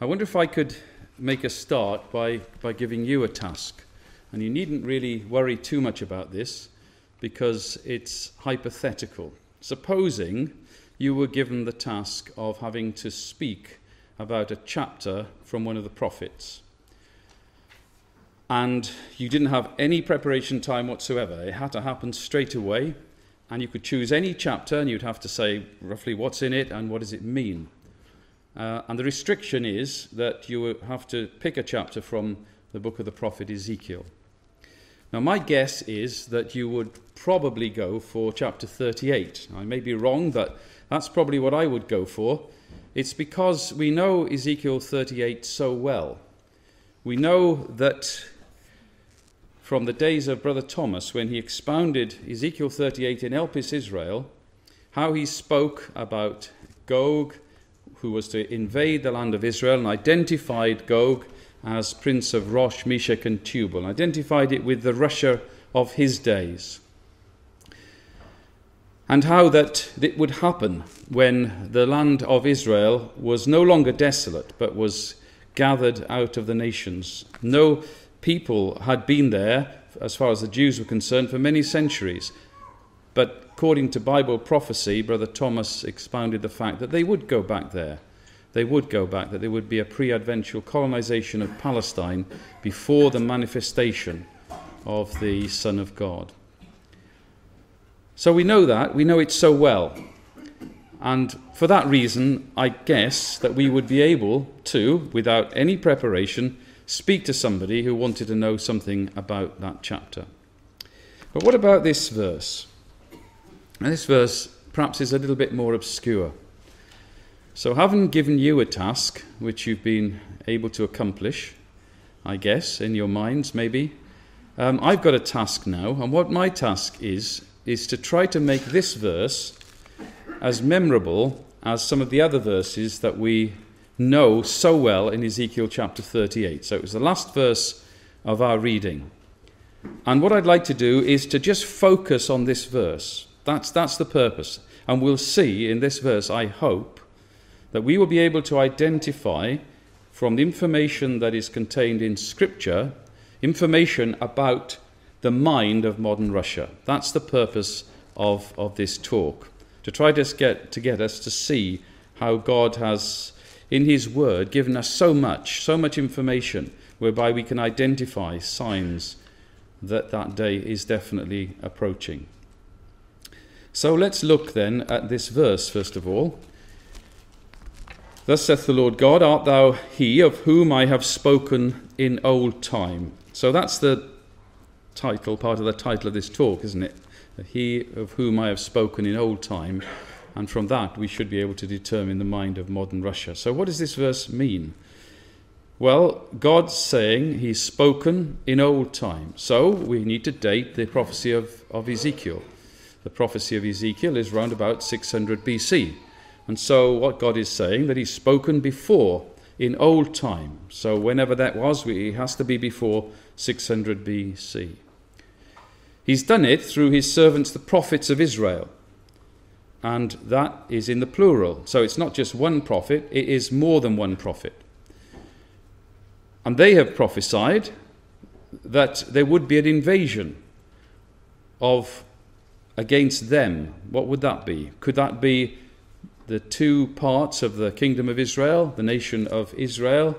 I wonder if I could make a start by, by giving you a task. And you needn't really worry too much about this because it's hypothetical. Supposing you were given the task of having to speak about a chapter from one of the prophets. And you didn't have any preparation time whatsoever. It had to happen straight away. And you could choose any chapter and you'd have to say roughly what's in it and what does it mean. Uh, and the restriction is that you have to pick a chapter from the book of the prophet Ezekiel. Now, my guess is that you would probably go for chapter 38. I may be wrong, but that's probably what I would go for. It's because we know Ezekiel 38 so well. We know that from the days of Brother Thomas, when he expounded Ezekiel 38 in Elpis, Israel, how he spoke about Gog who was to invade the land of Israel and identified Gog as prince of Rosh, Meshech, and Tubal, identified it with the Russia of his days. And how that it would happen when the land of Israel was no longer desolate, but was gathered out of the nations. No people had been there, as far as the Jews were concerned, for many centuries. But according to Bible prophecy, Brother Thomas expounded the fact that they would go back there. They would go back, that there would be a pre adventual colonization of Palestine before the manifestation of the Son of God. So we know that, we know it so well. And for that reason, I guess that we would be able to, without any preparation, speak to somebody who wanted to know something about that chapter. But what about this verse? And this verse perhaps is a little bit more obscure. So, having given you a task which you've been able to accomplish, I guess, in your minds, maybe, um, I've got a task now. And what my task is, is to try to make this verse as memorable as some of the other verses that we know so well in Ezekiel chapter 38. So, it was the last verse of our reading. And what I'd like to do is to just focus on this verse that's, that's the purpose. And we'll see in this verse, I hope, that we will be able to identify from the information that is contained in Scripture information about the mind of modern Russia. That's the purpose of, of this talk, to try to get, to get us to see how God has, in His Word, given us so much, so much information, whereby we can identify signs that that day is definitely approaching. So let's look then at this verse first of all. Thus saith the Lord God, Art thou he of whom I have spoken in old time? So that's the title, part of the title of this talk, isn't it? He of whom I have spoken in old time. And from that, we should be able to determine the mind of modern Russia. So, what does this verse mean? Well, God's saying He's spoken in old time. So, we need to date the prophecy of, of Ezekiel the prophecy of Ezekiel is round about 600 BC. And so, what God is saying, that He's spoken before in old time. So, whenever that was, He has to be before 600 BC. He's done it through His servants, the prophets of Israel. And that is in the plural. So, it's not just one prophet, it is more than one prophet. And they have prophesied that there would be an invasion of against them, what would that be? Could that be the two parts of the kingdom of Israel, the nation of Israel,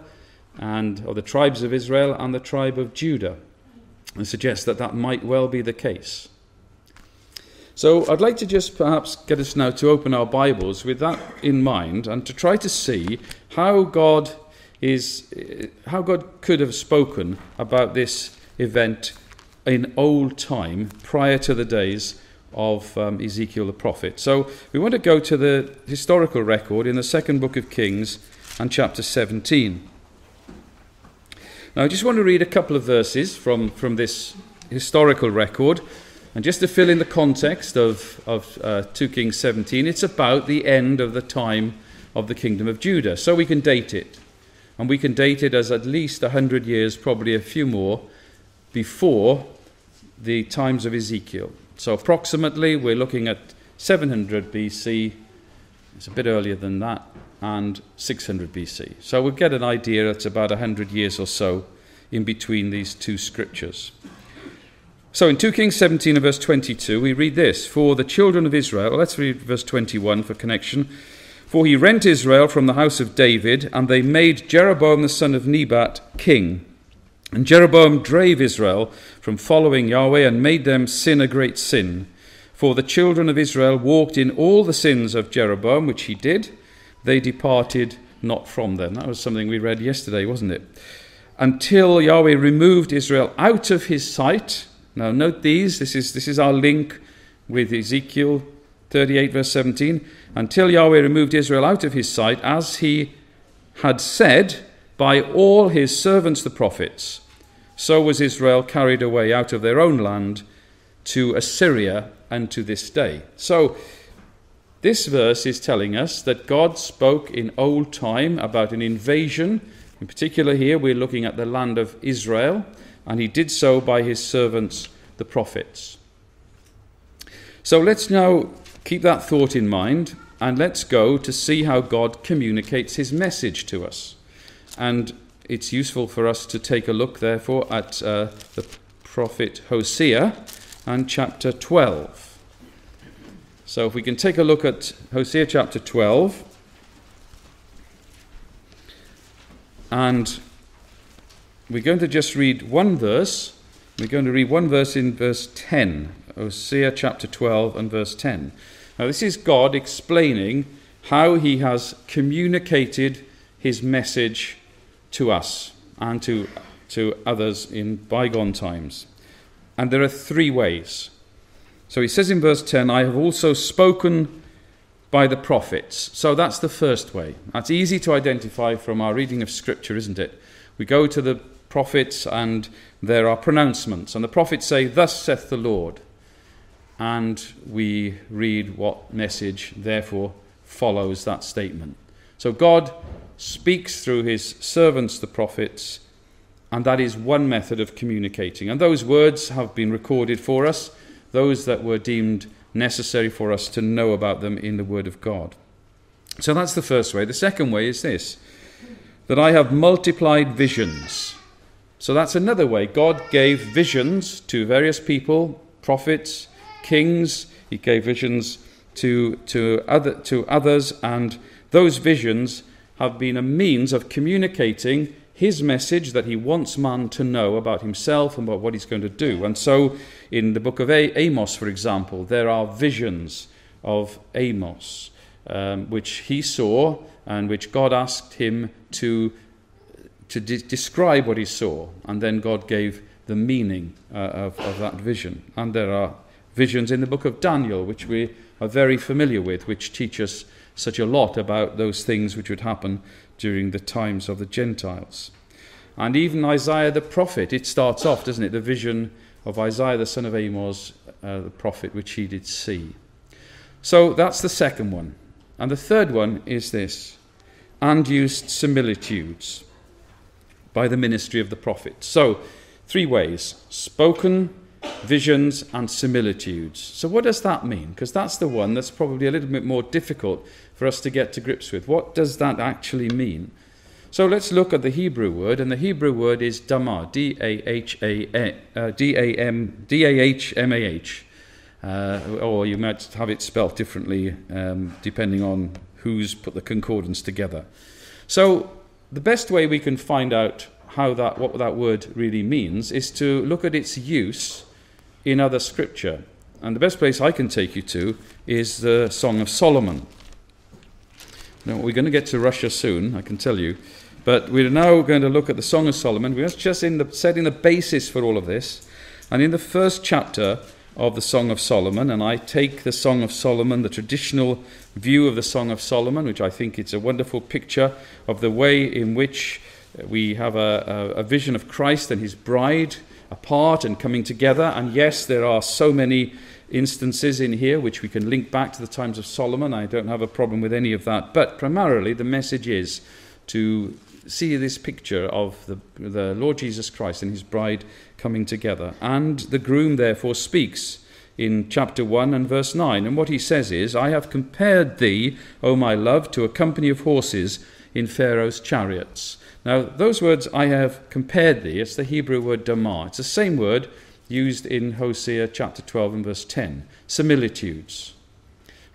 and or the tribes of Israel and the tribe of Judah? I suggest that that might well be the case. So I'd like to just perhaps get us now to open our Bibles with that in mind and to try to see how God is how God could have spoken about this event in old time prior to the days of um, Ezekiel the prophet. So we want to go to the historical record in the second book of Kings and chapter 17. Now, I just want to read a couple of verses from, from this historical record. And just to fill in the context of, of uh, 2 Kings 17, it's about the end of the time of the kingdom of Judah. So we can date it. And we can date it as at least 100 years, probably a few more, before the times of Ezekiel. So, approximately, we're looking at 700 BC. It's a bit earlier than that. and 600 BC. So we'll get an idea it's about 100 years or so in between these two scriptures. So in 2 Kings 17 and verse 22, we read this For the children of Israel, let's read verse 21 for connection. For he rent Israel from the house of David, and they made Jeroboam the son of Nebat king. And Jeroboam drave Israel from following Yahweh and made them sin a great sin. For the children of Israel walked in all the sins of Jeroboam, which he did. They departed not from them. That was something we read yesterday, wasn't it? Until Yahweh removed Israel out of his sight now, note these. This is, this is our link with Ezekiel 38, verse 17. Until Yahweh removed Israel out of his sight, as he had said by all his servants the prophets, so was Israel carried away out of their own land to Assyria and to this day. So, this verse is telling us that God spoke in old time about an invasion. In particular, here we're looking at the land of Israel and he did so by his servants, the prophets. So let's now keep that thought in mind and let's go to see how God communicates his message to us. And it's useful for us to take a look, therefore, at uh, the prophet Hosea and chapter 12. So if we can take a look at Hosea chapter 12 and we're going to just read one verse. We're going to read one verse in verse 10, Hosea chapter 12 and verse 10. Now, this is God explaining how he has communicated his message to us and to, to others in bygone times. And there are three ways. So he says in verse 10, I have also spoken by the prophets. So that's the first way. That's easy to identify from our reading of Scripture, isn't it? We go to the prophets and there are pronouncements. And the prophets say, Thus saith the Lord. And we read what message, therefore, follows that statement. So God speaks through his servants, the prophets, and that is one method of communicating. And those words have been recorded for us, those that were deemed necessary for us to know about them in the Word of God. So that's the first way. The second way is this that I have multiplied visions. So that's another way. God gave visions to various people, prophets, kings. He gave visions to, to, other, to others, and those visions have been a means of communicating his message that he wants man to know about himself and about what he's going to do. And so, in the book of Amos, for example, there are visions of Amos, um, which he saw and which God asked him to to de- describe what he saw, and then God gave the meaning uh, of, of that vision. And there are visions in the book of Daniel, which we are very familiar with, which teach us such a lot about those things which would happen during the times of the Gentiles. And even Isaiah the prophet, it starts off, doesn't it? The vision of Isaiah the son of Amos, uh, the prophet, which he did see. So that's the second one. And the third one is this and used similitudes by the ministry of the prophet. So, three ways spoken, visions, and similitudes. So, what does that mean? Because that's the one that's probably a little bit more difficult for us to get to grips with. What does that actually mean? So, let's look at the Hebrew word, and the Hebrew word is damah, D A H A uh, D A M D A H M A H. Uh, or you might have it spelt differently um, depending on who's put the concordance together. So, the best way we can find out how that, what that word really means is to look at its use in other scripture. And the best place I can take you to is the Song of Solomon. Now, we're going to get to Russia soon, I can tell you. But we're now going to look at the Song of Solomon. We're just in the, setting the basis for all of this. And in the first chapter of the Song of Solomon, and I take the Song of Solomon, the traditional view of the Song of Solomon, which I think it's a wonderful picture of the way in which we have a, a, a vision of Christ and his bride apart and coming together. And yes, there are so many instances in here which we can link back to the times of Solomon. I don't have a problem with any of that. But primarily, the message is to see this picture of the, the Lord Jesus Christ and his bride coming together. And the groom, therefore, speaks in chapter 1 and verse 9. And what he says is, I have compared thee, O my love, to a company of horses in Pharaoh's chariots. Now, those words, I have compared thee, it's the Hebrew word damah. It's the same word used in Hosea chapter 12 and verse 10 similitudes.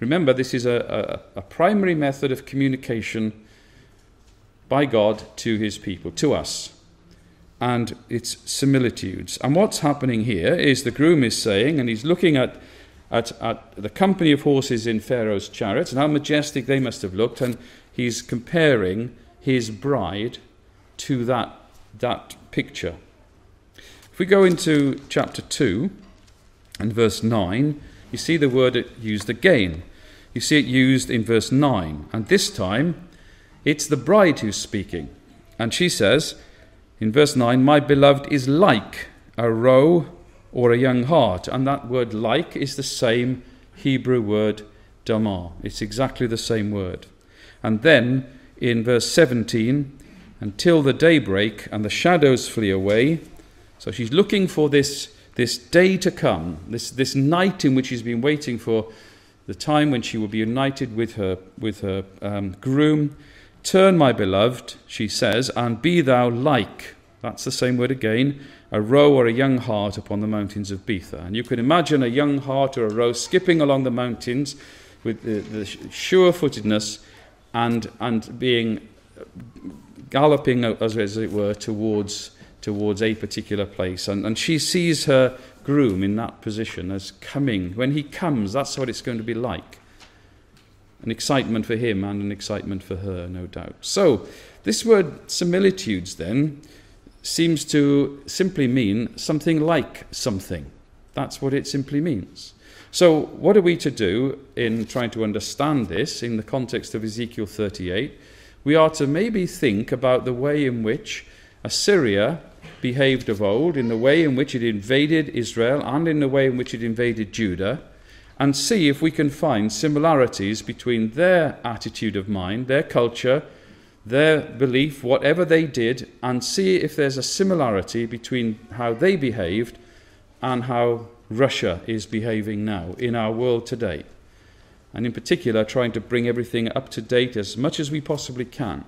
Remember, this is a, a, a primary method of communication by God to his people, to us. And it's similitudes. And what's happening here is the groom is saying, and he's looking at, at, at the company of horses in Pharaoh's chariots and how majestic they must have looked, and he's comparing his bride to that, that picture. We go into chapter 2 and verse 9, you see the word used again. You see it used in verse 9. And this time, it's the bride who's speaking. And she says in verse 9, My beloved is like a roe or a young hart. And that word like is the same Hebrew word damah. It's exactly the same word. And then in verse 17, until the daybreak and the shadows flee away. So she's looking for this, this day to come, this, this night in which she's been waiting for the time when she will be united with her, with her um, groom. Turn, my beloved, she says, and be thou like, that's the same word again, a roe or a young hart upon the mountains of Bether. And you can imagine a young hart or a roe skipping along the mountains with the, the sure footedness and, and being galloping, as, as it were, towards, towards a particular place. And, and she sees her groom in that position as coming. When he comes, that's what it's going to be like. An excitement for him and an excitement for her, no doubt. So, this word similitudes then seems to simply mean something like something. That's what it simply means. So, what are we to do in trying to understand this in the context of Ezekiel 38? We are to maybe think about the way in which Assyria behaved of old, in the way in which it invaded Israel, and in the way in which it invaded Judah, and see if we can find similarities between their attitude of mind, their culture, their belief, whatever they did, and see if there's a similarity between how they behaved and how Russia is behaving now in our world today. And in particular, trying to bring everything up to date as much as we possibly can.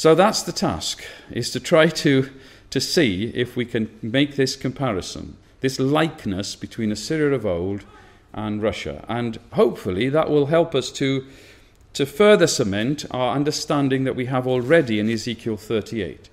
So that's the task, is to try to, to see if we can make this comparison, this likeness between Assyria of old and Russia. And hopefully that will help us to, to further cement our understanding that we have already in Ezekiel 38,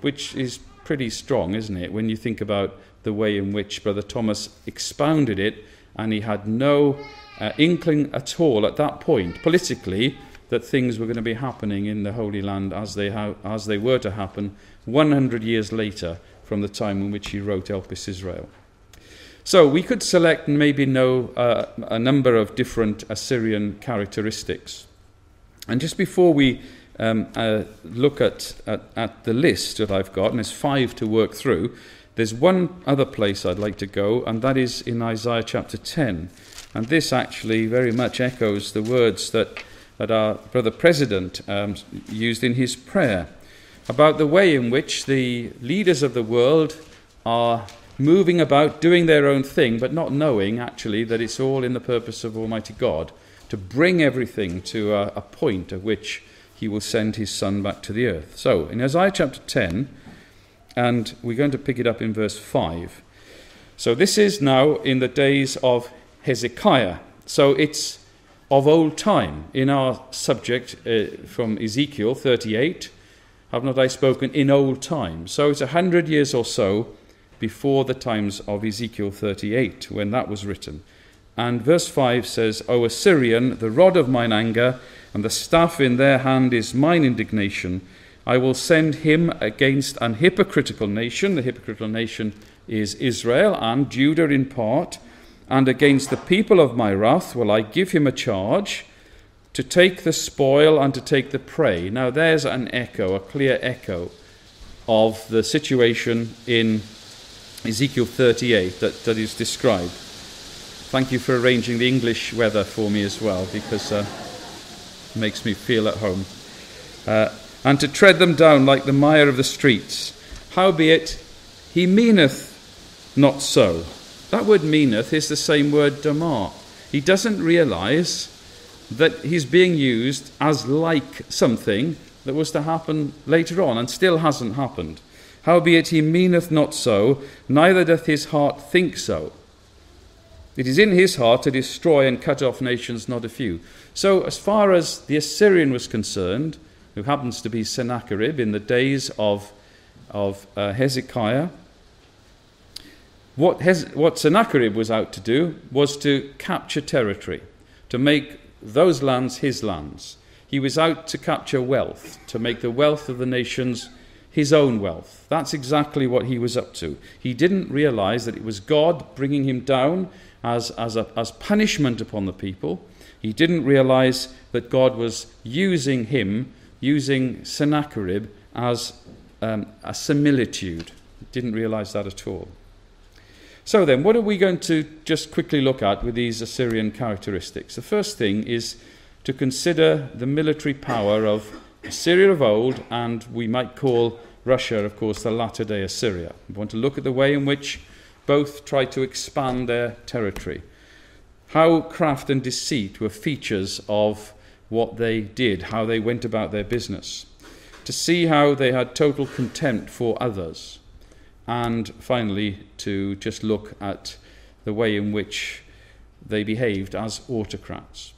which is pretty strong, isn't it, when you think about the way in which Brother Thomas expounded it, and he had no uh, inkling at all at that point, politically, that things were going to be happening in the Holy Land as they, ha- as they were to happen 100 years later from the time in which he wrote Elpis Israel. So we could select and maybe know uh, a number of different Assyrian characteristics. And just before we um, uh, look at, at, at the list that I've got, and there's five to work through, there's one other place I'd like to go, and that is in Isaiah chapter 10. And this actually very much echoes the words that that our brother president um, used in his prayer about the way in which the leaders of the world are moving about doing their own thing, but not knowing actually that it's all in the purpose of Almighty God to bring everything to a, a point at which he will send his son back to the earth. So, in Isaiah chapter 10, and we're going to pick it up in verse 5. So, this is now in the days of Hezekiah. So, it's of old time in our subject uh, from Ezekiel 38. Have not I spoken in old time? So it's a hundred years or so before the times of Ezekiel 38 when that was written. And verse 5 says, O Assyrian, the rod of mine anger, and the staff in their hand is mine indignation. I will send him against an hypocritical nation. The hypocritical nation is Israel and Judah in part and against the people of my wrath will I give him a charge to take the spoil and to take the prey. Now, there's an echo, a clear echo of the situation in Ezekiel 38 that, that is described. Thank you for arranging the English weather for me as well, because uh, it makes me feel at home. Uh, and to tread them down like the mire of the streets. Howbeit, he meaneth not so That word meaneth is the same word damah. He doesn't realize that he's being used as like something that was to happen later on and still hasn't happened. Howbeit he meaneth not so, neither doth his heart think so. It is in his heart to destroy and cut off nations, not a few. So, as far as the Assyrian was concerned, who happens to be Sennacherib in the days of, of uh, Hezekiah, what, Hez- what Sennacherib was out to do was to capture territory, to make those lands his lands. He was out to capture wealth, to make the wealth of the nations his own wealth. That's exactly what he was up to. He didn't realize that it was God bringing him down as, as, a, as punishment upon the people. He didn't realize that God was using him, using Sennacherib, as um, a similitude. He didn't realize that at all. So then, what are we going to just quickly look at with these Assyrian characteristics? The first thing is to consider the military power of Assyria of old, and we might call Russia, of course, the latter day Assyria. We want to look at the way in which both tried to expand their territory. How craft and deceit were features of what they did, how they went about their business. To see how they had total contempt for others and finally to just look at the way in which they behaved as autocrats.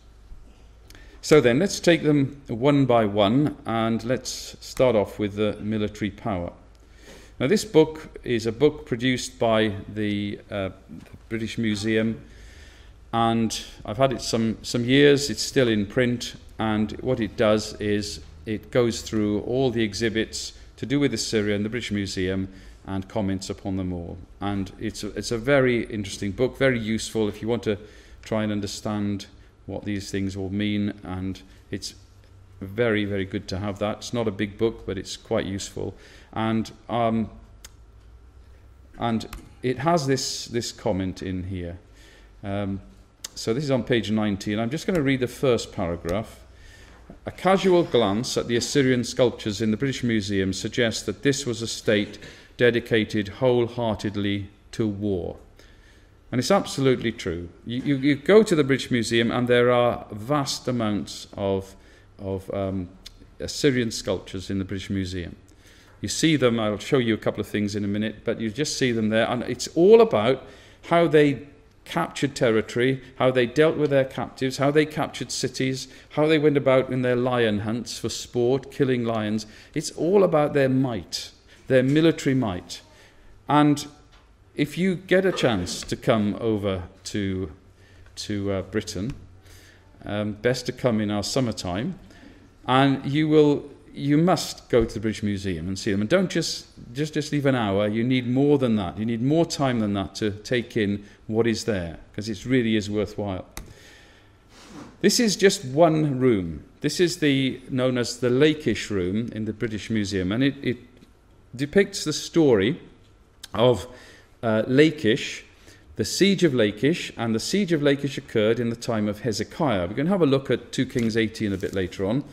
So then, let's take them one by one and let's start off with the military power. Now, this book is a book produced by the, uh, British Museum, and I've had it some, some years, it's still in print, and what it does is it goes through all the exhibits to do with Assyria in the British Museum and comments upon them all. And it's a, it's a very interesting book, very useful if you want to try and understand what these things all mean. And it's very, very good to have that. It's not a big book, but it's quite useful. And, um, and it has this, this comment in here. Um, so this is on page 19. I'm just going to read the first paragraph. A casual glance at the Assyrian sculptures in the British Museum suggests that this was a state dedicated wholeheartedly to war. And it's absolutely true. You, you, you, go to the British Museum, and there are vast amounts of, of um, Assyrian sculptures in the British Museum. You see them, I'll show you a couple of things in a minute, but you just see them there. And it's all about how they captured territory, how they dealt with their captives, how they captured cities, how they went about in their lion hunts for sport, killing lions. It's all about their might their military might. And if you get a chance to come over to, to uh, Britain, um, best to come in our summertime, and you will you must go to the British Museum and see them. And don't just, just, just leave an hour. You need more than that. You need more time than that to take in what is there, because it really is worthwhile. This is just one room. This is the known as the Lachish room in the British Museum, and it, it depicts the story of uh, Lachish, the siege of Lachish, and the siege of Lachish occurred in the time of Hezekiah. We're going to have a look at 2 Kings 18 a bit later on,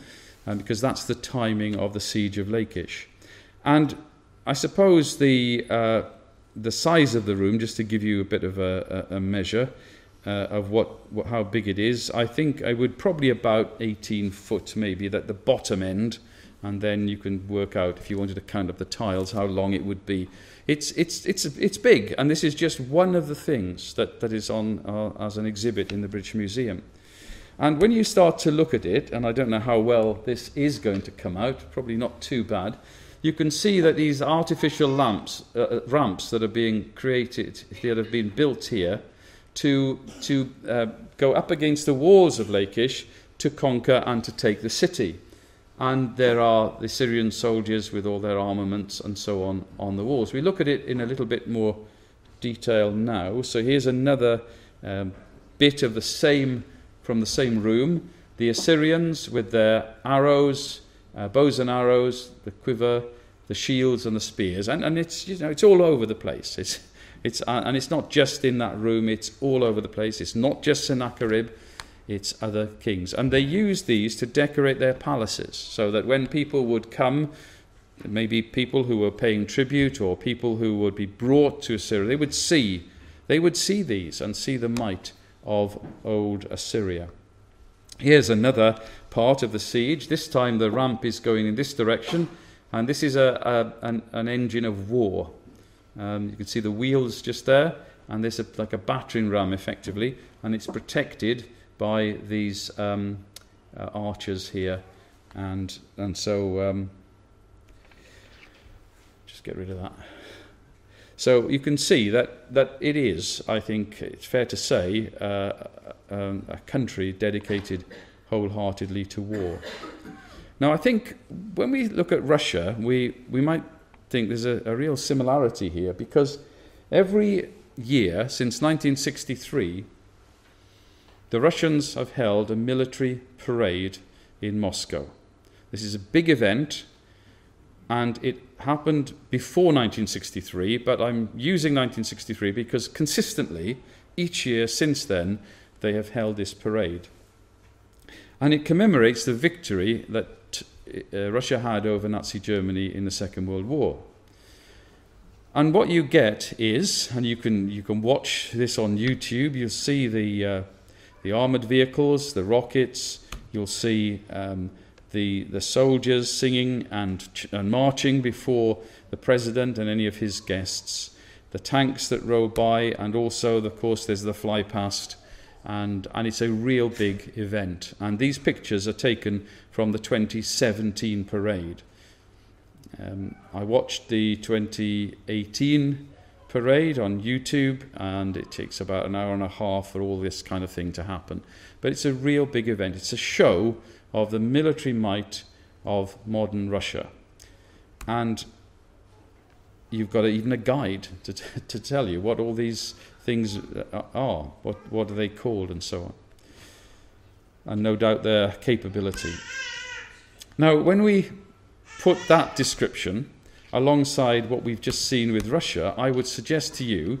um, because that's the timing of the siege of Lachish. And I suppose the, uh, the size of the room, just to give you a bit of a, a, measure uh, of what, what, how big it is, I think I would probably about 18 foot maybe at the bottom end and then you can work out if you wanted to count up the tiles how long it would be. It's it's it's it's big, and this is just one of the things that that is on uh, as an exhibit in the British Museum. And when you start to look at it, and I don't know how well this is going to come out, probably not too bad, you can see that these artificial lamps, uh, uh ramps that are being created, that have been built here, to to uh, go up against the walls of Lachish to conquer and to take the city and there are the Syrian soldiers with all their armaments and so on on the walls. We look at it in a little bit more detail now. So here's another um, bit of the same from the same room. The Assyrians with their arrows, uh, bows and arrows, the quiver, the shields and the spears, and, and it's you know it's all over the place. It's it's uh, and it's not just in that room. It's all over the place. It's not just Sennacherib its other kings. And they used these to decorate their palaces so that when people would come, maybe people who were paying tribute or people who would be brought to Assyria, they would see they would see these and see the might of old Assyria. Here's another part of the siege. This time the ramp is going in this direction, and this is a, a an, an, engine of war. Um, you can see the wheels just there, and there's a, like a battering ram effectively, and it's protected by these um, uh, archers here, and and so um, just get rid of that. So you can see that, that it is, I think it's fair to say, uh, um, a country dedicated wholeheartedly to war. Now, I think when we look at Russia, we, we might think there's a, a real similarity here because every year since 1963, the Russians have held a military parade in Moscow. This is a big event and it happened before 1963, but I'm using 1963 because consistently, each year since then, they have held this parade. And it commemorates the victory that uh, Russia had over Nazi Germany in the Second World War. And what you get is, and you can, you can watch this on YouTube, you'll see the, uh, the armoured vehicles, the rockets, you'll see um, the, the soldiers singing and, and marching before the president and any of his guests, the tanks that roll by, and also, of course, there's the fly past. And, and it's a real big event. And these pictures are taken from the 2017 parade. Um, I watched the 2018 parade on YouTube, and it takes about an hour and a half for all this kind of thing to happen. But it's a real big event. It's a show of the military might of modern Russia. And you've got even a guide to, to tell you what all these things are, what, what are they called, and so on. And no doubt their capability. Now, when we put that description alongside what we've just seen with Russia, I would suggest to you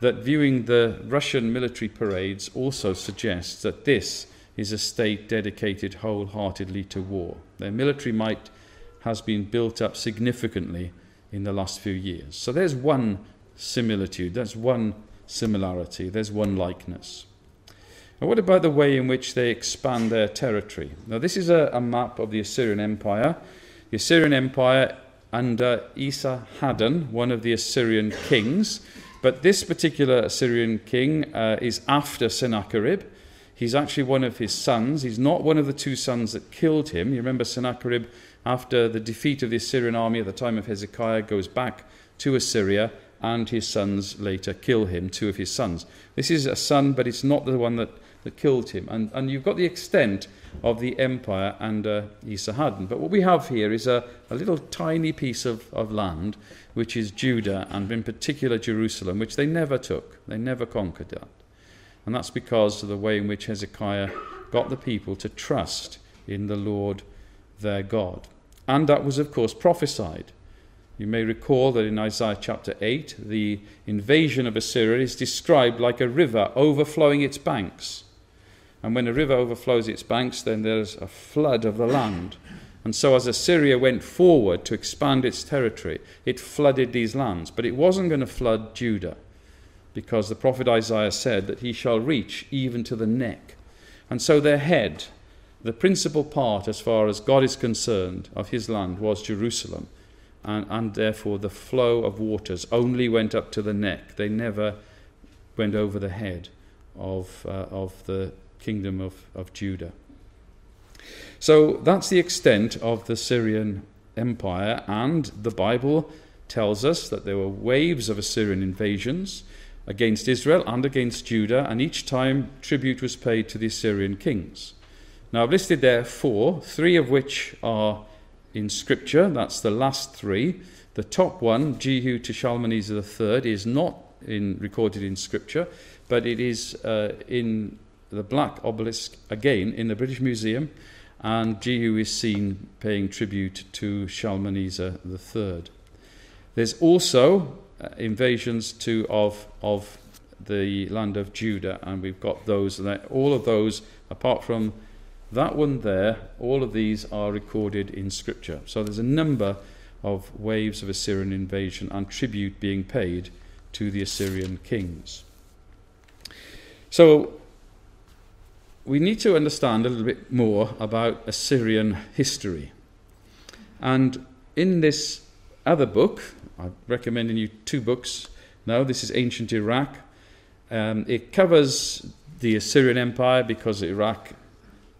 that viewing the Russian military parades also suggests that this is a state dedicated wholeheartedly to war. Their military might has been built up significantly in the last few years. So there's one similitude, there's one similarity, there's one likeness. And what about the way in which they expand their territory? Now, this is a, a map of the Assyrian Empire. The Assyrian Empire under Esarhaddon, one of the Assyrian kings. But this particular Assyrian king uh, is after Sennacherib. He's actually one of his sons. He's not one of the two sons that killed him. You remember Sennacherib, after the defeat of the Assyrian army at the time of Hezekiah, goes back to Assyria, and his sons later kill him, two of his sons. This is a son, but it's not the one that, that killed him. And, and you've got the extent of the empire under Esarhaddon. But what we have here is a, a little tiny piece of, of land, which is Judah, and in particular Jerusalem, which they never took. They never conquered that. And that's because of the way in which Hezekiah got the people to trust in the Lord their God. And that was, of course, prophesied. You may recall that in Isaiah chapter 8, the invasion of Assyria is described like a river overflowing its banks. And when a river overflows its banks, then there's a flood of the land. And so, as Assyria went forward to expand its territory, it flooded these lands. But it wasn't going to flood Judah because the prophet Isaiah said that he shall reach even to the neck. And so their head, the principal part as far as God is concerned of his land, was Jerusalem. And, and therefore the flow of waters only went up to the neck. They never went over the head of, uh, of the kingdom of, of Judah. So that's the extent of the Assyrian Empire, and the Bible tells us that there were waves of Assyrian invasions against Israel and against Judah, and each time tribute was paid to the Assyrian kings. Now, I've listed there four, three of which are in Scripture. That's the last three. The top one, Jehu to Shalmaneser III, is not in, recorded in Scripture, but it is uh, in the black obelisk again in the British Museum, and Jehu is seen paying tribute to Shalmaneser III. There's also uh, invasions to of of the land of Judah, and we've got those. All of those, apart from that one there, all of these are recorded in Scripture. So there's a number of waves of Assyrian invasion and tribute being paid to the Assyrian kings. So we need to understand a little bit more about Assyrian history. And in this other book, I'm recommending you two books now. This is Ancient Iraq. Um, it covers the Assyrian Empire because Iraq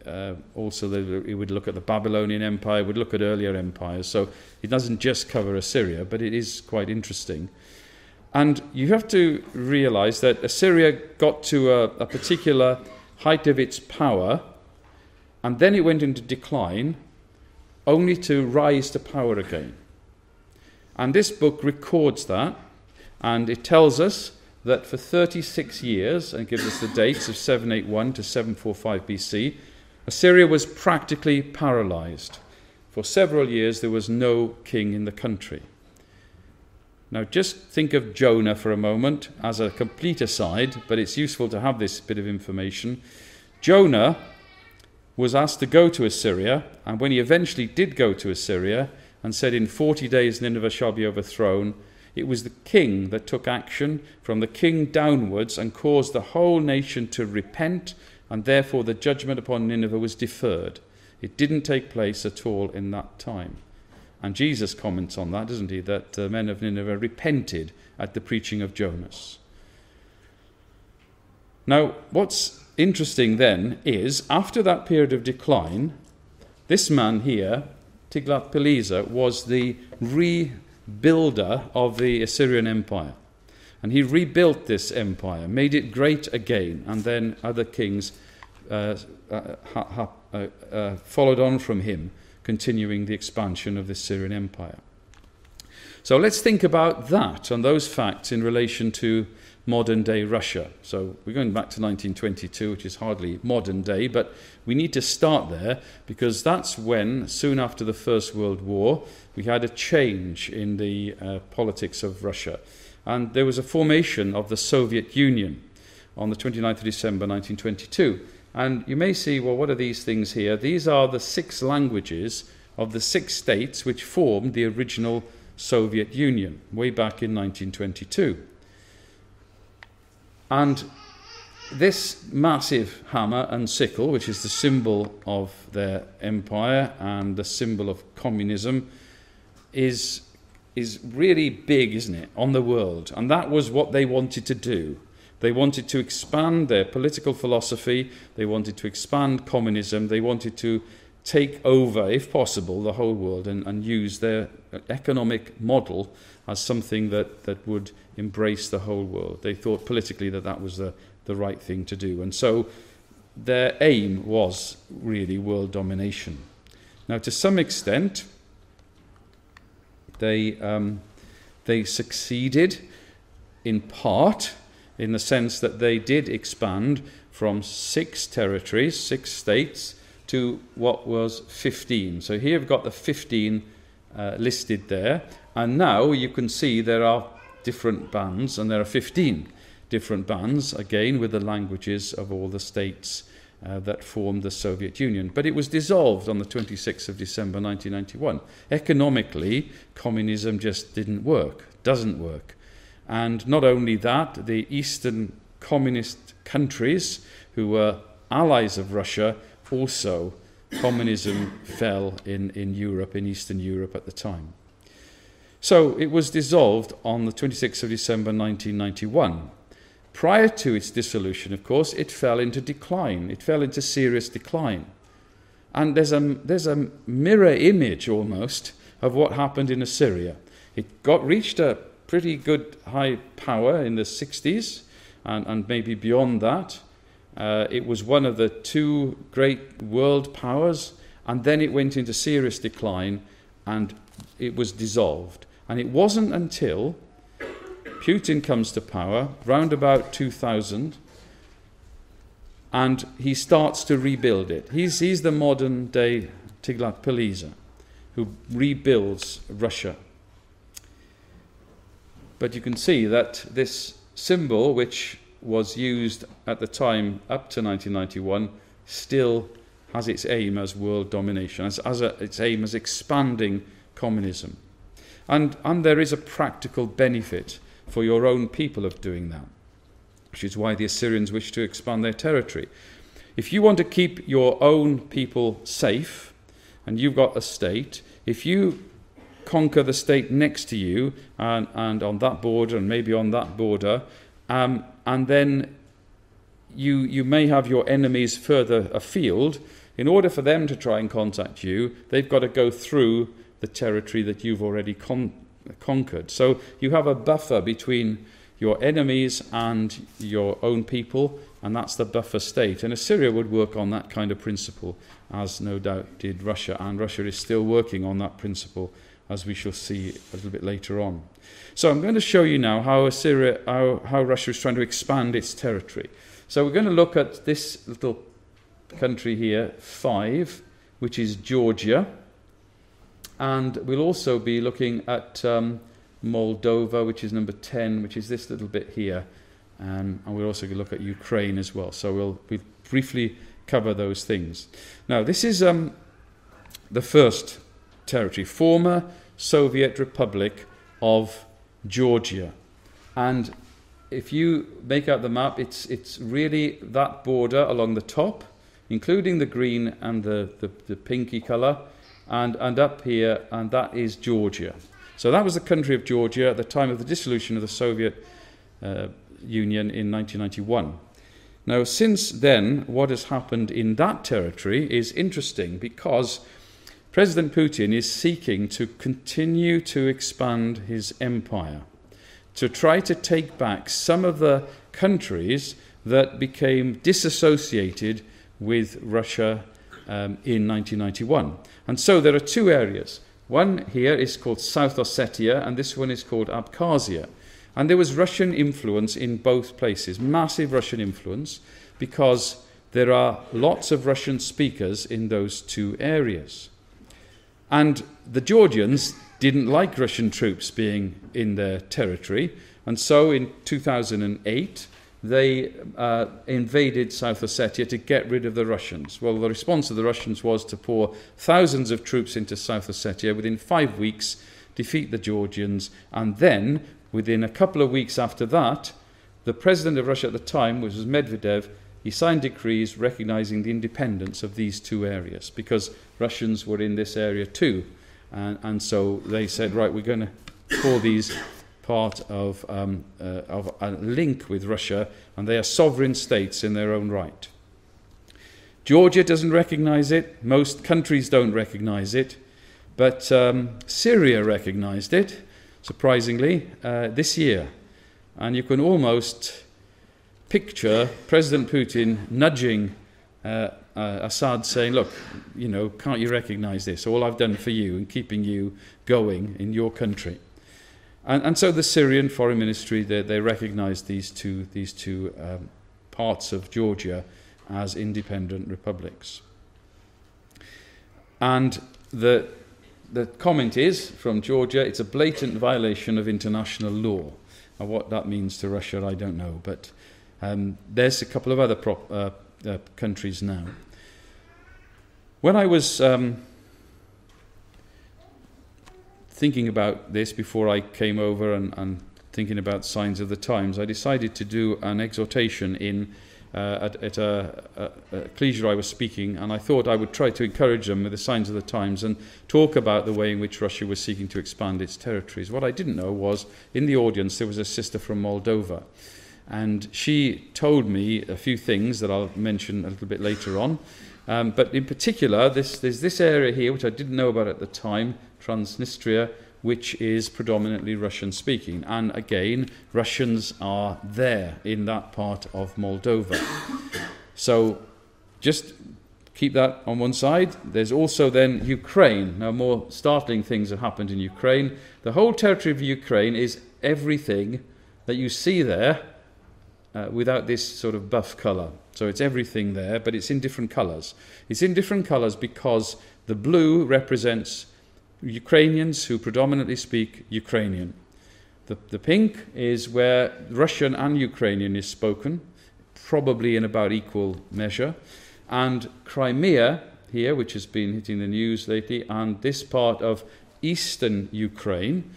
uh, also the, it would look at the Babylonian Empire, would look at earlier empires. So it doesn't just cover Assyria, but it is quite interesting. And you have to realize that Assyria got to a, a particular height of its power, and then it went into decline, only to rise to power again. And this book records that, and it tells us that for 36 years, and gives us the dates of 781 to 745 BC, Assyria was practically paralyzed. For several years, there was no king in the country. Now, just think of Jonah for a moment as a complete aside, but it's useful to have this bit of information. Jonah was asked to go to Assyria, and when he eventually did go to Assyria and said, In 40 days Nineveh shall be overthrown, it was the king that took action from the king downwards and caused the whole nation to repent and therefore the judgment upon Nineveh was deferred. It didn't take place at all in that time. And Jesus comments on that, doesn't he? That the men of Nineveh repented at the preaching of Jonas. Now, what's interesting then is after that period of decline, this man here, Tiglath-Pileser, was the rebuilder of the Assyrian Empire. And he rebuilt this empire, made it great again, and then other kings uh, uh, uh, uh, followed on from him, continuing the expansion of the Assyrian Empire. So let's think about that and those facts in relation to modern day Russia. So we're going back to 1922, which is hardly modern day, but we need to start there because that's when, soon after the First World War, we had a change in the uh, politics of Russia and there was a formation of the Soviet Union on the 29th of December 1922. And you may see, well, what are these things here? These are the six languages of the six states which formed the original Soviet Union way back in 1922. And this massive hammer and sickle, which is the symbol of their empire and the symbol of communism, is is really big, isn't it, on the world. And that was what they wanted to do. They wanted to expand their political philosophy, they wanted to expand communism, they wanted to take over, if possible, the whole world and, and use their economic model as something that, that would embrace the whole world. They thought politically that that was the, the right thing to do. And so their aim was really world domination. Now, to some extent, they, um, they succeeded in part in the sense that they did expand from six territories, six states, to what was 15. So here we've got the 15 uh, listed there. And now you can see there are different bands, and there are 15 different bands, again with the languages of all the states uh, that formed the Soviet Union. But it was dissolved on the 26th of December 1991. Economically, communism just didn't work, doesn't work. And not only that, the Eastern communist countries who were allies of Russia also, communism fell in, in Europe, in Eastern Europe at the time. So it was dissolved on the 26th of December 1991. Prior to its dissolution, of course, it fell into decline. It fell into serious decline. And there's a, there's a mirror image almost of what happened in Assyria. It got reached a pretty good high power in the 60s and, and maybe beyond that. Uh, it was one of the two great world powers, and then it went into serious decline and it was dissolved. And it wasn't until Putin comes to power round about 2000 and he starts to rebuild it. He's, he's the modern day Tiglath-Pileser who rebuilds Russia. But you can see that this symbol, which was used at the time up to 1991, still has its aim as world domination, as, as a, its aim as expanding communism. And, and there is a practical benefit for your own people of doing that. which is why the Assyrians wish to expand their territory. If you want to keep your own people safe, and you've got a state, if you conquer the state next to you and, and on that border and maybe on that border, um, and then you, you may have your enemies further afield. In order for them to try and contact you, they've got to go through the territory that you've already con- conquered. So you have a buffer between your enemies and your own people, and that's the buffer state. And Assyria would work on that kind of principle, as no doubt did Russia, and Russia is still working on that principle, as we shall see a little bit later on. So I'm going to show you now how Assyria, how, how Russia is trying to expand its territory. So we're going to look at this little country here, five, which is Georgia. And we'll also be looking at um, Moldova, which is number 10, which is this little bit here. Um, and we'll also going to look at Ukraine as well. So we'll, we'll briefly cover those things. Now, this is um, the first territory, former Soviet Republic of Georgia. And if you make out the map, it's, it's really that border along the top, including the green and the, the, the pinky colour, and, and up here, and that is Georgia. So that was the country of Georgia at the time of the dissolution of the Soviet uh, Union in 1991. Now, since then, what has happened in that territory is interesting because President Putin is seeking to continue to expand his empire, to try to take back some of the countries that became disassociated with Russia um, in 1991. And so there are two areas. One here is called South Ossetia, and this one is called Abkhazia. And there was Russian influence in both places, massive Russian influence, because there are lots of Russian speakers in those two areas. And the Georgians didn't like Russian troops being in their territory, and so in 2008, they uh, invaded South Ossetia to get rid of the Russians. Well, the response of the Russians was to pour thousands of troops into South Ossetia within five weeks, defeat the Georgians, and then, within a couple of weeks after that, the president of Russia at the time, which was Medvedev, he signed decrees recognizing the independence of these two areas because Russians were in this area too. And, and so they said, right, we're going to call these part of, um, uh, of a link with Russia, and they are sovereign states in their own right. Georgia doesn't recognize it, most countries don't recognize it, but um, Syria recognized it, surprisingly, uh, this year. And you can almost picture President Putin nudging uh, uh, Assad saying, Look, you know, can't you recognize this? All I've done for you and keeping you going in your country. And, and so the Syrian Foreign Ministry, they, they recognized these two, these two um, parts of Georgia as independent republics. And the, the comment is from Georgia it's a blatant violation of international law. And what that means to Russia, I don't know. But um, there's a couple of other prop, uh, uh, countries now. When I was um, thinking about this before I came over and, and, thinking about signs of the times, I decided to do an exhortation in uh, at, at a, a, a ecclesia I was speaking, and I thought I would try to encourage them with the signs of the times and talk about the way in which Russia was seeking to expand its territories. What I didn't know was in the audience there was a sister from Moldova, and she told me a few things that I'll mention a little bit later on. Um, but in particular, this, there's this area here, which I didn't know about at the time, Transnistria, which is predominantly Russian speaking. And again, Russians are there in that part of Moldova. so just keep that on one side. There's also then Ukraine. Now, more startling things have happened in Ukraine. The whole territory of Ukraine is everything that you see there uh, without this sort of buff colour. So it's everything there, but it's in different colours. It's in different colours because the blue represents Ukrainians who predominantly speak Ukrainian. The, the pink is where Russian and Ukrainian is spoken, probably in about equal measure. And Crimea, here, which has been hitting the news lately, and this part of eastern Ukraine,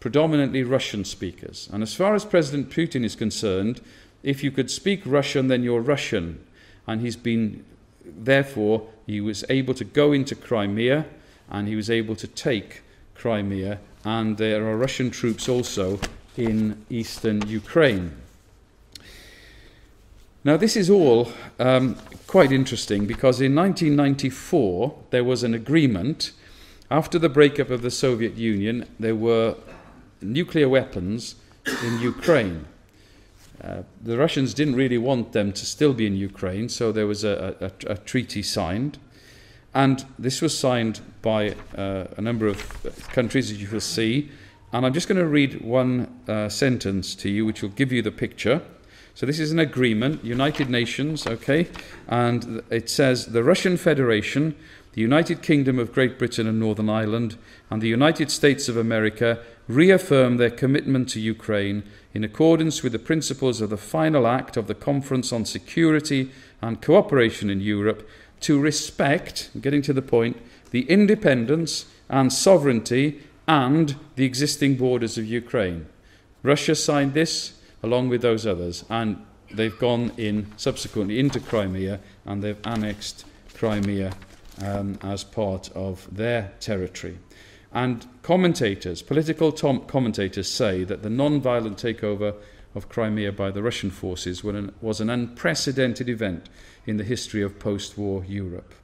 predominantly Russian speakers. And as far as President Putin is concerned, if you could speak Russian, then you're Russian. And he's been, therefore, he was able to go into Crimea and he was able to take Crimea. And there are Russian troops also in eastern Ukraine. Now, this is all um, quite interesting because in 1994 there was an agreement. After the breakup of the Soviet Union, there were nuclear weapons in Ukraine. Uh, the Russians didn't really want them to still be in Ukraine, so there was a, a, a treaty signed. And this was signed by uh, a number of countries, as you will see. And I'm just going to read one uh, sentence to you, which will give you the picture. So this is an agreement, United Nations, okay? And it says the Russian Federation, the United Kingdom of Great Britain and Northern Ireland, and the United States of America reaffirm their commitment to Ukraine in accordance with the principles of the final act of the Conference on Security and Cooperation in Europe to respect, getting to the point, the independence and sovereignty and the existing borders of Ukraine. Russia signed this, along with those others, and they've gone in subsequently into Crimea and they've annexed Crimea um, as part of their territory. And commentators, political commentators, say that the non violent takeover of Crimea by the Russian forces was an unprecedented event in the history of post war Europe.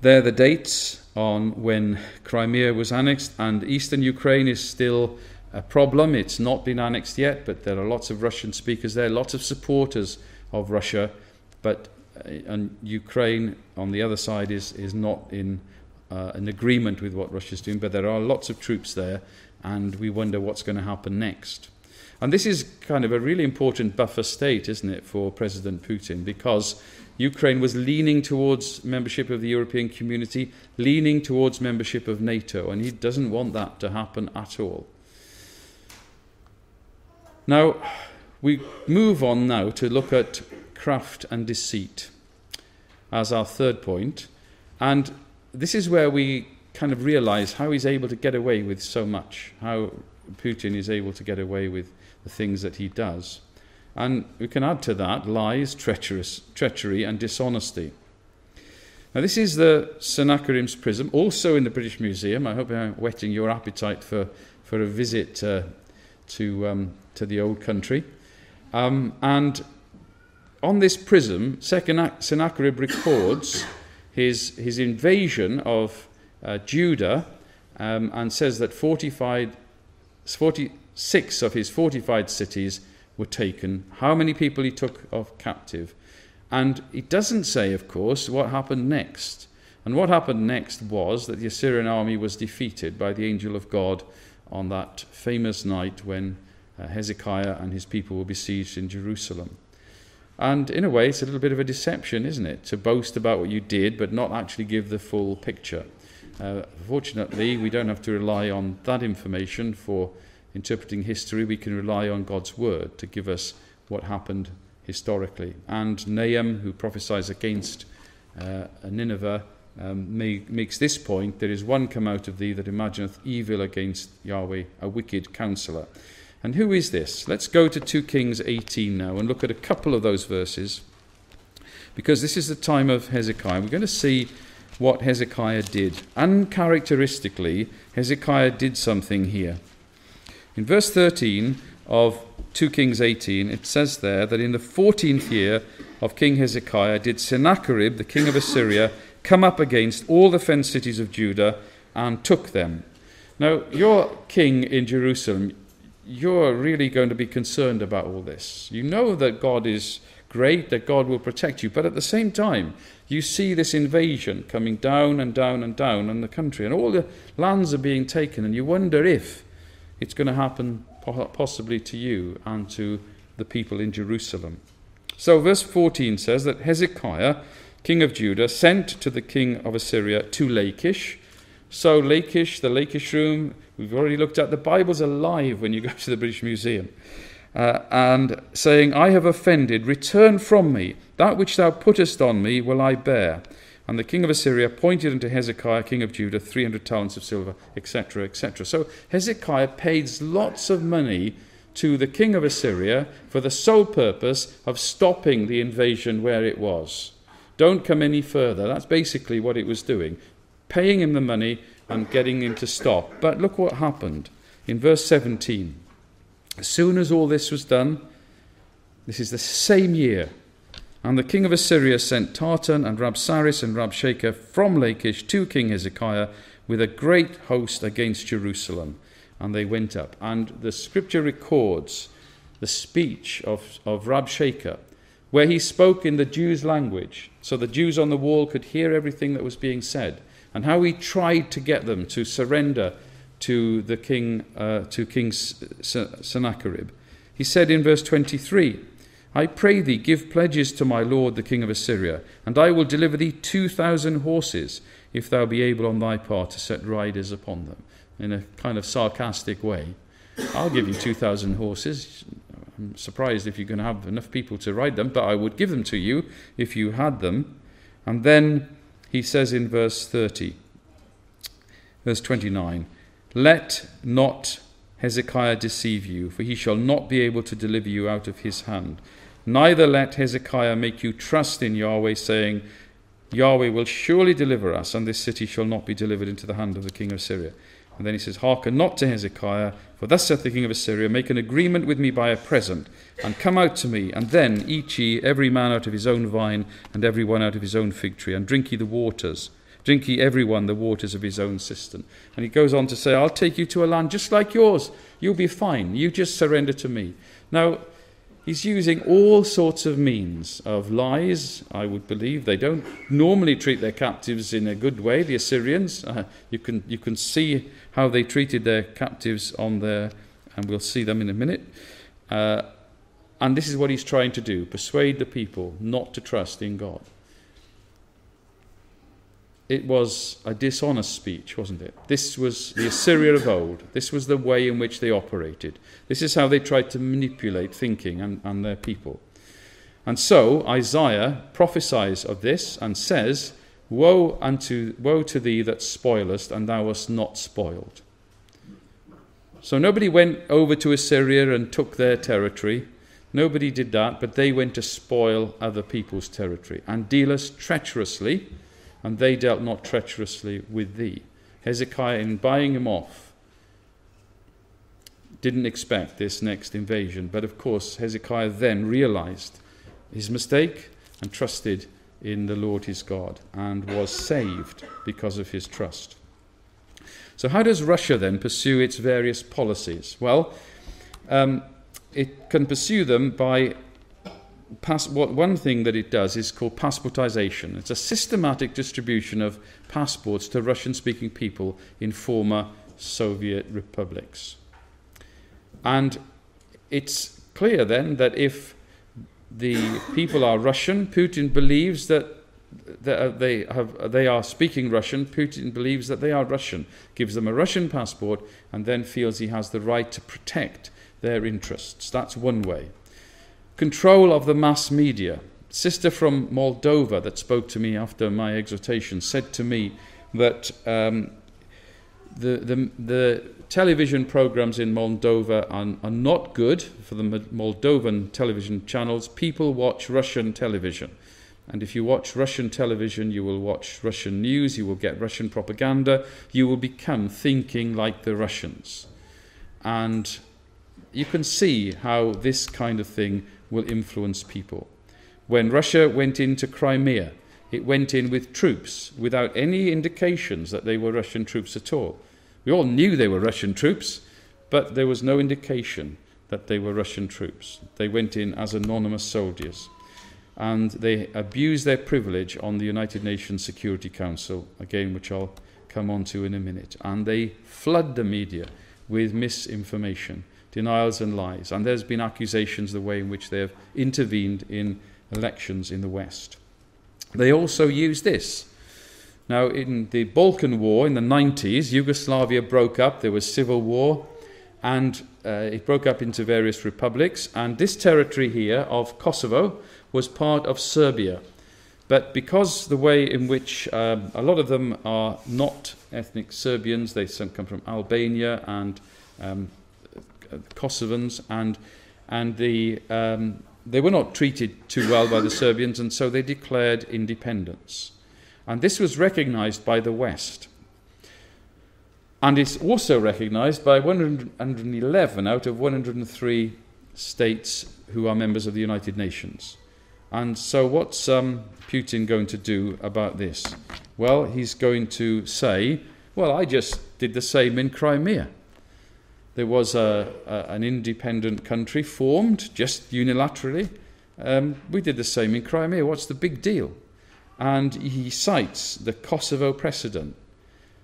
There the dates on when Crimea was annexed, and eastern Ukraine is still a problem. It's not been annexed yet, but there are lots of Russian speakers there, lots of supporters of Russia, but and Ukraine on the other side is, is not in uh, an agreement with what Russia's doing, but there are lots of troops there, and we wonder what's going to happen next. And this is kind of a really important buffer state, isn't it, for President Putin, because Ukraine was leaning towards membership of the European community, leaning towards membership of NATO, and he doesn't want that to happen at all. Now, we move on now to look at craft and deceit as our third point. And this is where we kind of realize how he's able to get away with so much, how Putin is able to get away with the things that he does. And we can add to that lies, treacherous, treachery, and dishonesty. Now, this is the Sennacherib's prism, also in the British Museum. I hope I'm whetting your appetite for, for a visit uh, to um, to the old country. Um, and on this prism, Sennacherib records his, his invasion of uh, Judah um, and says that 45, 46 of his fortified cities were taken, how many people he took of captive. And it doesn't say, of course, what happened next. And what happened next was that the Assyrian army was defeated by the angel of God on that famous night when uh, Hezekiah and his people were besieged in Jerusalem. And in a way, it's a little bit of a deception, isn't it? To boast about what you did, but not actually give the full picture. Uh, fortunately, we don't have to rely on that information for interpreting history. We can rely on God's word to give us what happened historically. And Nahum, who prophesies against uh, Nineveh, um, may, makes this point There is one come out of thee that imagineth evil against Yahweh, a wicked counselor. And who is this? Let's go to 2 Kings 18 now and look at a couple of those verses. Because this is the time of Hezekiah. We're going to see what Hezekiah did. Uncharacteristically, Hezekiah did something here. In verse 13 of 2 Kings 18, it says there that in the 14th year of King Hezekiah did Sennacherib, the king of Assyria, come up against all the fenced cities of Judah and took them. Now, your king in Jerusalem, you're really going to be concerned about all this. You know that God is great, that God will protect you, but at the same time, you see this invasion coming down and down and down on the country, and all the lands are being taken, and you wonder if it's going to happen possibly to you and to the people in Jerusalem. So, verse 14 says that Hezekiah, king of Judah, sent to the king of Assyria to Lachish. So, Lachish, the Lachish room, We've already looked at the Bible's alive when you go to the British Museum. Uh, and saying, I have offended, return from me. That which thou puttest on me will I bear. And the king of Assyria pointed unto Hezekiah, king of Judah, 300 talents of silver, etc., etc. So Hezekiah pays lots of money to the king of Assyria for the sole purpose of stopping the invasion where it was. Don't come any further. That's basically what it was doing, paying him the money and getting him to stop. But look what happened in verse 17. As soon as all this was done, this is the same year, and the king of Assyria sent Tartan and Rabsaris and Rabshakeh from Lachish to King Hezekiah with a great host against Jerusalem and they went up. And the scripture records the speech of, of Rabshakeh, where he spoke in the Jews' language, so the Jews on the wall could hear everything that was being said, and how he tried to get them to surrender to the king, uh, to King Sennacherib. He said in verse 23, I pray thee, give pledges to my lord the king of Assyria, and I will deliver thee two thousand horses, if thou be able on thy part to set riders upon them in a kind of sarcastic way. I'll give you 2,000 horses. I'm surprised if going to have enough people to ride them, but I would give them to you if you had them. And then he says in verse 30, verse 29, Let not Hezekiah deceive you, for he shall not be able to deliver you out of his hand. Neither let Hezekiah make you trust in Yahweh, saying, Yahweh will surely deliver us, and this city shall not be delivered into the hand of the king of Assyria. And then he says, Hearken not to Hezekiah, for thus saith the king of Assyria, Make an agreement with me by a present, and come out to me, and then eat ye every man out of his own vine, and every one out of his own fig tree, and drink ye the waters. Drink ye every one the waters of his own cistern. And he goes on to say, I'll take you to a land just like yours. You'll be fine. You just surrender to me. Now, He's using all sorts of means of lies, I would believe. They don't normally treat their captives in a good way, the Assyrians. Uh, you, can, you can see how they treated their captives on their, and we'll see them in a minute. Uh, and this is what he's trying to do persuade the people not to trust in God it was a dishonest speech, wasn't it? This was the Assyria of old. This was the way in which they operated. This is how they tried to manipulate thinking and, and their people. And so Isaiah prophesies of this and says, Woe unto woe to thee that spoilest, and thou wast not spoiled. So nobody went over to Assyria and took their territory. Nobody did that, but they went to spoil other people's territory and deal us treacherously and they dealt not treacherously with thee. Hezekiah, in buying him off, didn't expect this next invasion, but of course, Hezekiah then realized his mistake and trusted in the Lord his God and was saved because of his trust. So, how does Russia then pursue its various policies? Well, um, it can pursue them by pass, what, one thing that it does is called passportization. It's a systematic distribution of passports to Russian speaking people in former Soviet republics. And it's clear then that if the people are Russian, Putin believes that uh, they, have, they are speaking Russian. Putin believes that they are Russian, gives them a Russian passport, and then feels he has the right to protect their interests. That's one way control of the mass media. Sister from Moldova that spoke to me after my exhortation said to me that um, the, the, the television programs in Moldova are, are not good for the Moldovan television channels. People watch Russian television. And if you watch Russian television, you will watch Russian news, you will get Russian propaganda, you will become thinking like the Russians. And you can see how this kind of thing will influence people. When Russia went into Crimea, it went in with troops without any indications that they were Russian troops at all. We all knew they were Russian troops, but there was no indication that they were Russian troops. They went in as anonymous soldiers. And they abused their privilege on the United Nations Security Council, again, which I'll come on to in a minute. And they flood the media with misinformation denials and lies. And there's been accusations the way in which they have intervened in elections in the West. They also use this. Now, in the Balkan War in the 90s, Yugoslavia broke up, there was civil war, and uh, it broke up into various republics. And this territory here of Kosovo was part of Serbia. But because the way in which um, a lot of them are not ethnic Serbians, they come from Albania and um, Kosovans, and and the um, they were not treated too well by the Serbians, and so they declared independence. And this was recognized by the West. And it's also recognized by 111 out of 103 states who are members of the United Nations. And so, what's um, Putin going to do about this? Well, he's going to say, Well, I just did the same in Crimea. There was a, a, an independent country formed just unilaterally. Um, we did the same in Crimea. What's the big deal? And he cites the Kosovo precedent.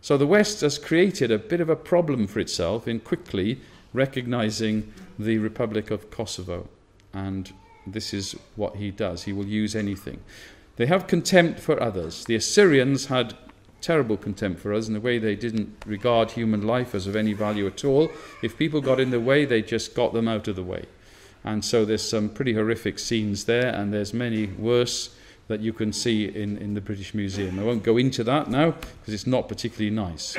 So the West has created a bit of a problem for itself in quickly recognizing the Republic of Kosovo. And this is what he does. He will use anything. They have contempt for others. The Assyrians had terrible contempt for us in the way they didn't regard human life as of any value at all. If people got in the way, they just got them out of the way. And so there's some pretty horrific scenes there, and there's many worse that you can see in, in the British Museum. I won't go into that now because it's not particularly nice.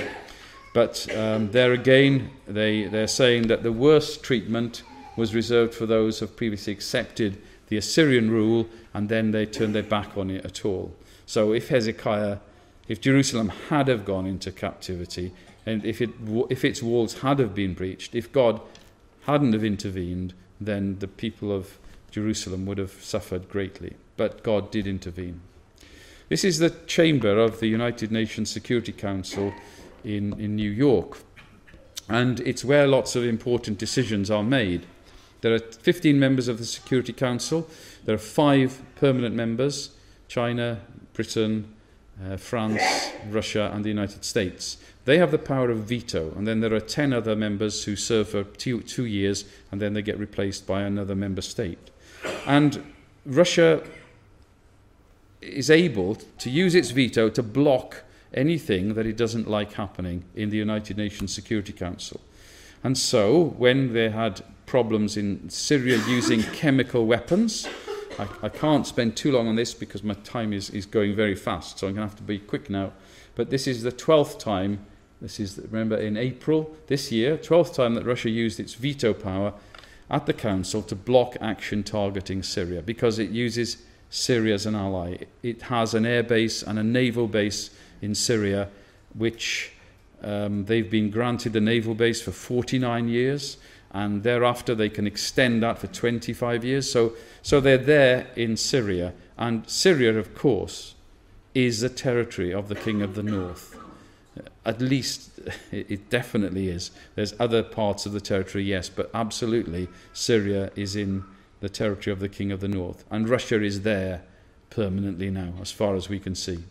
But um, there again, they, they're saying that the worst treatment was reserved for those who have previously accepted the Assyrian rule and then they turned their back on it at all. So if Hezekiah if Jerusalem had have gone into captivity, and if, it, if its walls had have been breached, if God hadn't have intervened, then the people of Jerusalem would have suffered greatly. But God did intervene. This is the chamber of the United Nations Security Council in, in New York. And it's where lots of important decisions are made. There are 15 members of the Security Council. There are five permanent members China, Britain, uh, France, Russia, and the United States. They have the power of veto, and then there are 10 other members who serve for two, two years, and then they get replaced by another member state. And Russia is able to use its veto to block anything that it doesn't like happening in the United Nations Security Council. And so, when they had problems in Syria using chemical weapons, I, I can't spend too long on this because my time is, is going very fast, so I'm going to have to be quick now. But this is the 12th time, this is, remember, in April this year, 12th time that Russia used its veto power at the Council to block action targeting Syria because it uses Syria as an ally. It has an air base and a naval base in Syria, which um, they've been granted a naval base for 49 years and thereafter they can extend that for 25 years. So, so they're there in Syria, and Syria, of course, is the territory of the King of the North. At least it definitely is. There's other parts of the territory, yes, but absolutely Syria is in the territory of the King of the North, and Russia is there permanently now, as far as we can see.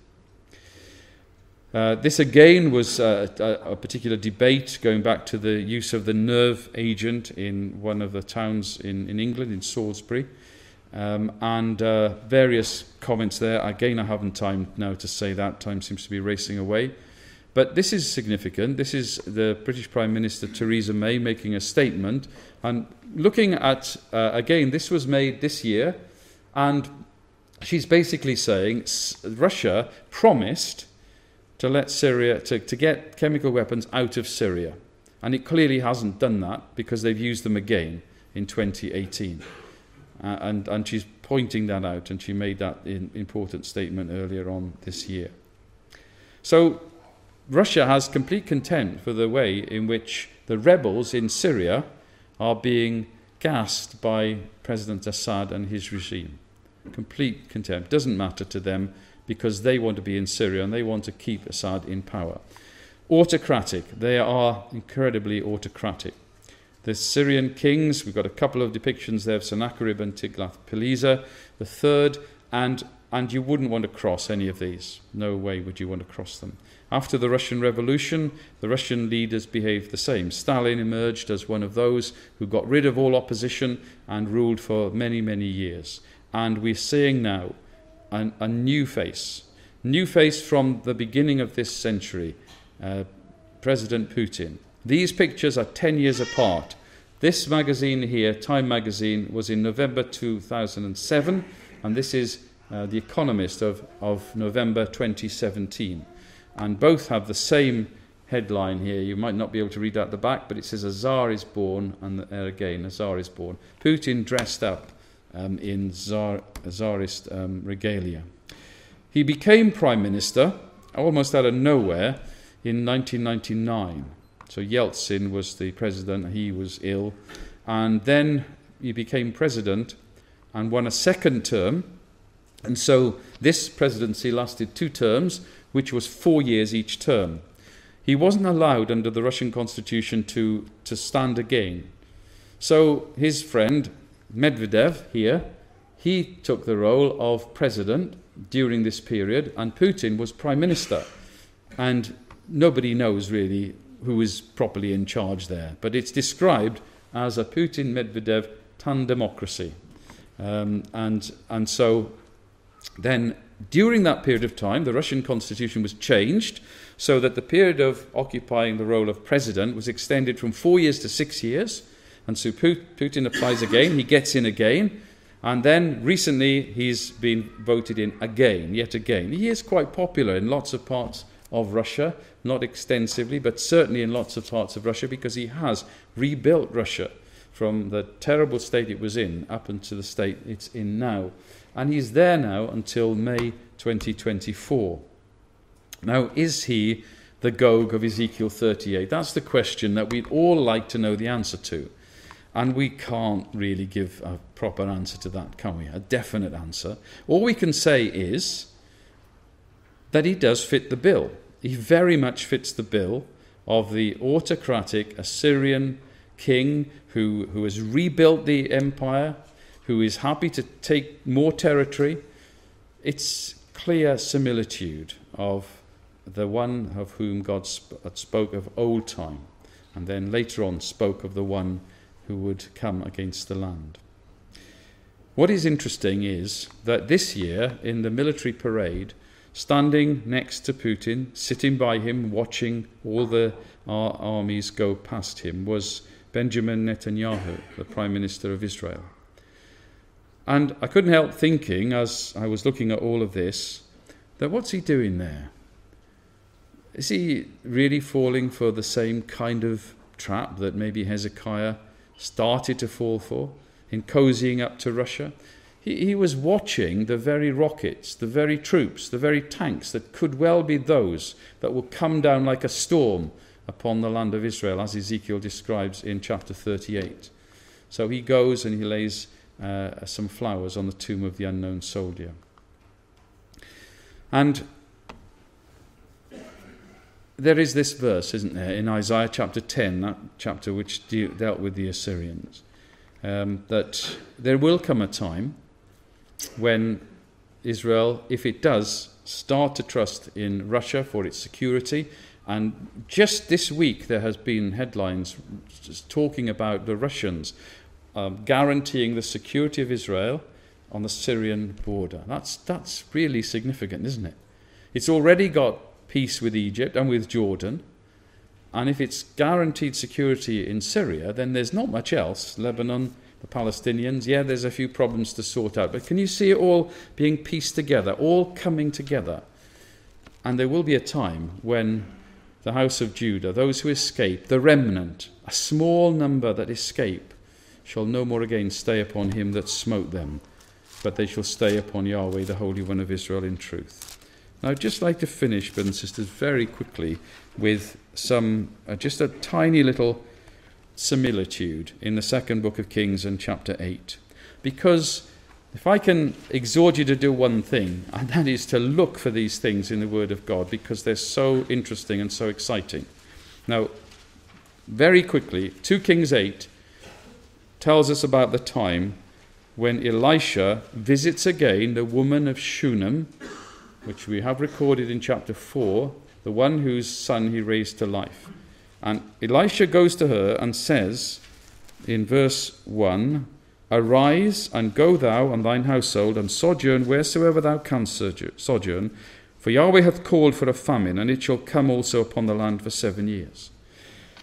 Uh, this again was uh, a, particular debate going back to the use of the nerve agent in one of the towns in, in England, in Salisbury, um, and uh, various comments there. Again, I haven't time now to say that. Time seems to be racing away. But this is significant. This is the British Prime Minister Theresa May making a statement and looking at, uh, again, this was made this year, and she's basically saying Russia promised to let Syria, to, to get chemical weapons out of Syria. And it clearly hasn't done that because they've used them again in 2018. Uh, and, and she's pointing that out, and she made that in, important statement earlier on this year. So Russia has complete contempt for the way in which the rebels in Syria are being gassed by President Assad and his regime. Complete contempt. Doesn't matter to them because they want to be in Syria and they want to keep Assad in power. Autocratic, they are incredibly autocratic. The Assyrian kings, we've got a couple of depictions there of Sennacherib and Tiglath-Pileser, the third, and, and you wouldn't want to cross any of these. No way would you want to cross them. After the Russian Revolution, the Russian leaders behaved the same. Stalin emerged as one of those who got rid of all opposition and ruled for many, many years. And we're seeing now a, a new face, new face from the beginning of this century, uh, President Putin. These pictures are 10 years apart. This magazine here, Time magazine, was in November 2007, and this is uh, The Economist of, of November 2017. And both have the same headline here. You might not be able to read out the back, but it says a Tsar is born, and there again, a Tsar is born. Putin dressed up um, in Tsar, um, regalia. He became prime minister almost out of nowhere in 1999. So Yeltsin was the president, he was ill, and then he became president and won a second term. And so this presidency lasted two terms, which was four years each term. He wasn't allowed under the Russian constitution to, to stand again. So his friend Medvedev here, he took the role of president during this period, and Putin was prime minister. And nobody knows really who is properly in charge there, but it's described as a Putin Medvedev tandemocracy. Um, and, and so then during that period of time, the Russian constitution was changed so that the period of occupying the role of president was extended from four years to six years. And so Putin applies again, he gets in again, and then recently he's been voted in again, yet again. He is quite popular in lots of parts of Russia, not extensively, but certainly in lots of parts of Russia because he has rebuilt Russia from the terrible state it was in up into the state it's in now. And he's there now until May 2024. Now, is he the Gog of Ezekiel 38? That's the question that we'd all like to know the answer to. And we can't really give a proper answer to that, can we? A definite answer. All we can say is that he does fit the bill. He very much fits the bill of the autocratic Assyrian king who, who has rebuilt the empire, who is happy to take more territory. It's clear similitude of the one of whom God sp- spoke of old time, and then later on spoke of the one who would come against the land. What is interesting is that this year, in the military parade, standing next to Putin, sitting by him, watching all the our armies go past him, was Benjamin Netanyahu, the Prime Minister of Israel. And I couldn't help thinking, as I was looking at all of this, that what's he doing there? Is he really falling for the same kind of trap that maybe Hezekiah started to fall for in cozying up to Russia? He, he was watching the very rockets, the very troops, the very tanks that could well be those that will come down like a storm upon the land of Israel, as Ezekiel describes in chapter 38. So he goes and he lays uh, some flowers on the tomb of the unknown soldier. And there is this verse, isn't there, in Isaiah chapter 10, that chapter which de- dealt with the Assyrians, um, that there will come a time when Israel, if it does, start to trust in Russia for its security and just this week, there has been headlines talking about the Russians um, guaranteeing the security of Israel on the Syrian border. That's, that's really significant, isn't it? It's already got peace with Egypt and with Jordan. And if it's guaranteed security in Syria, then there's not much else. Lebanon, the Palestinians, yeah, there's a few problems to sort out. But can you see it all being pieced together, all coming together? And there will be a time when the house of Judah, those who escape, the remnant, a small number that escape, shall no more again stay upon him that smote them, but they shall stay upon Yahweh, the Holy One of Israel, in truth. I'd just like to finish, brothers and sisters, very quickly with some, uh, just a tiny little similitude in the second book of Kings and chapter 8. Because if I can exhort you to do one thing, and that is to look for these things in the Word of God because they're so interesting and so exciting. Now, very quickly, 2 Kings 8 tells us about the time when Elisha visits again the woman of Shunem, which we have recorded in chapter 4, the one whose son he raised to life. And Elisha goes to her and says in verse 1 Arise and go thou and thine household and sojourn wheresoever thou canst sojourn, for Yahweh hath called for a famine, and it shall come also upon the land for seven years.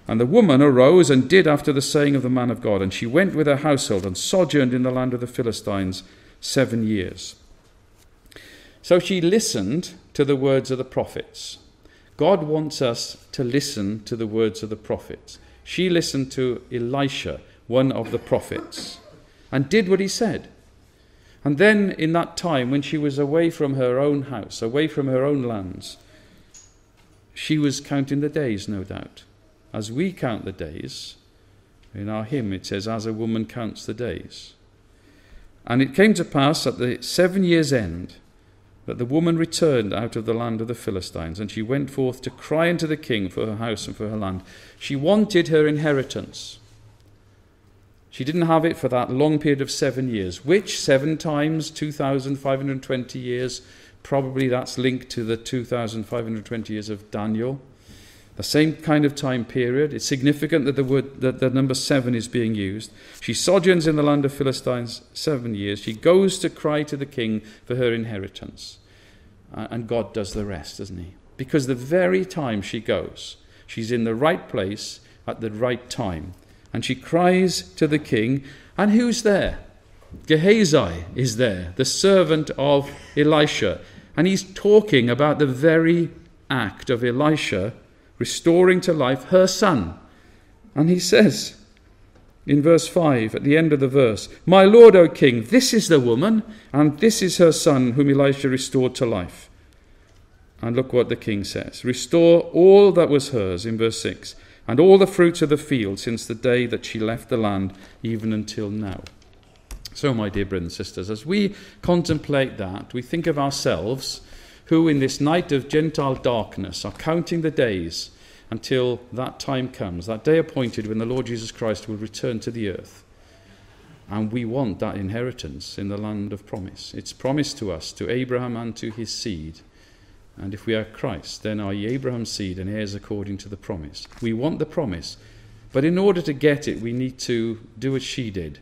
And the woman arose and did after the saying of the man of God, and she went with her household and sojourned in the land of the Philistines seven years. So she listened to the words of the prophets. God wants us to listen to the words of the prophets. She listened to Elisha, one of the prophets, and did what he said. And then, in that time when she was away from her own house, away from her own lands, she was counting the days, no doubt. As we count the days, in our hymn it says, As a woman counts the days. And it came to pass at the seven years' end that the woman returned out of the land of the Philistines, and she went forth to cry unto the king for her house and for her land. She wanted her inheritance. She didn't have it for that long period of seven years, which seven times 2,520 years, probably that's linked to the 2,520 years of Daniel. The same kind of time period. It's significant that the word that the number seven is being used. She sojourns in the land of Philistines seven years. She goes to cry to the king for her inheritance. And God does the rest, doesn't he? Because the very time she goes, she's in the right place at the right time and she cries to the king. And who's there? Gehazi is there, the servant of Elisha. And he's talking about the very act of Elisha restoring to life her son. And he says in verse 5, at the end of the verse, My Lord, O king, this is the woman, and this is her son whom Elisha restored to life. And look what the king says Restore all that was hers, in verse 6 and all the fruits of the field since the day that she left the land, even until now. So, my dear brothers and sisters, as we contemplate that, we think of ourselves who, in this night of Gentile darkness, are counting the days until that time comes, that day appointed when the Lord Jesus Christ will return to the earth. And we want that inheritance in the land of promise. It's promised to us, to Abraham and to his seed. And if we are Christ, then are ye Abraham's seed and heirs according to the promise. We want the promise, but in order to get it, we need to do as she did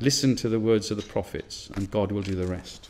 listen to the words of the prophets, and God will do the rest.